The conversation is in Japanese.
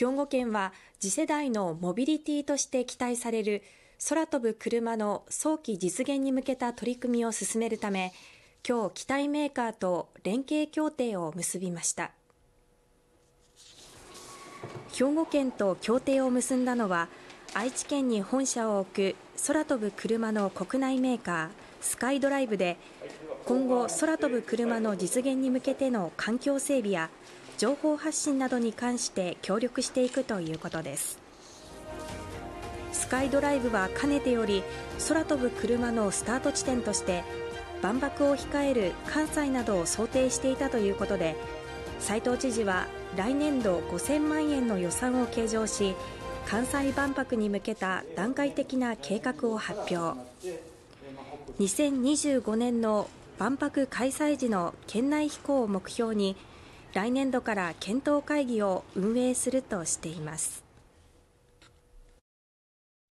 兵庫県は次世代のモビリティとして期待される空飛ぶ車の早期実現に向けた取り組みを進めるため今日機体メーカーと連携協定を結びました。兵庫県と協定を結んだのは愛知県に本社を置く空飛ぶ車の国内メーカースカイドライブで今後空飛ぶ車の実現に向けての環境整備や情報発信などに関して協力していくということです。スカイドライブはかねてより空飛ぶ車のスタート地点として万博を控える関西などを想定していたということで斉藤知事は来年度5000万円の予算を計上し関西万博に向けた段階的な計画を発表。2025年の万博開催時の県内飛行を目標に来年度から検討会議を運営するとしています。